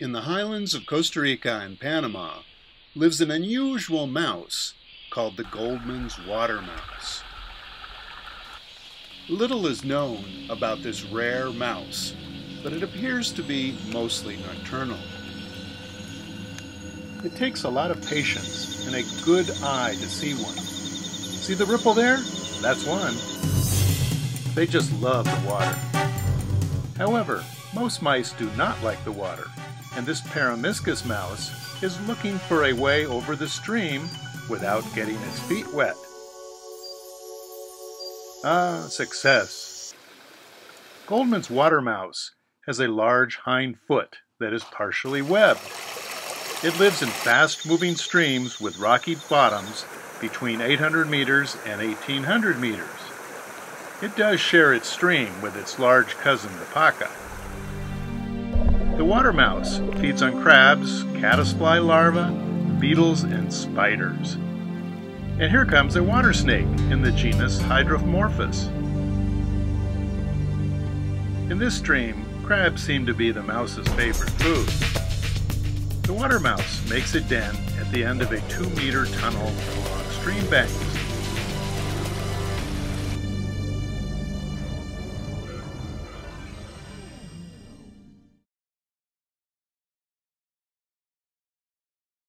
In the highlands of Costa Rica and Panama lives an unusual mouse called the Goldman's water mouse. Little is known about this rare mouse, but it appears to be mostly nocturnal. It takes a lot of patience and a good eye to see one. See the ripple there? That's one. They just love the water. However, most mice do not like the water, and this Peromyscus mouse is looking for a way over the stream without getting its feet wet. Ah, success! Goldman's water mouse has a large hind foot that is partially webbed. It lives in fast-moving streams with rocky bottoms between 800 meters and 1800 meters. It does share its stream with its large cousin, the paca. The water mouse feeds on crabs, caddisfly larvae, beetles, and spiders. And here comes a water snake in the genus Hydromorphus. In this stream, crabs seem to be the mouse's favorite food. The water mouse makes a den at the end of a two meter tunnel along stream bank.